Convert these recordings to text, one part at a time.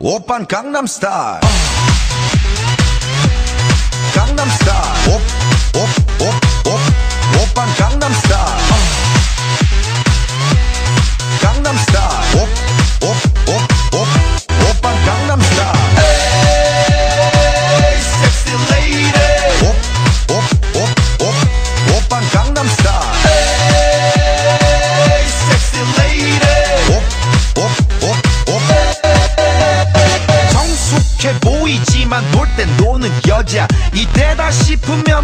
오빤 강남스타일 강남스타일 옵옵옵옵 오빤 강남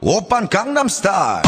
오빤 강남스타일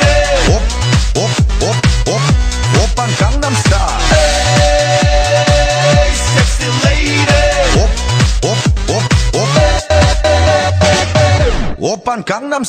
on Gangnam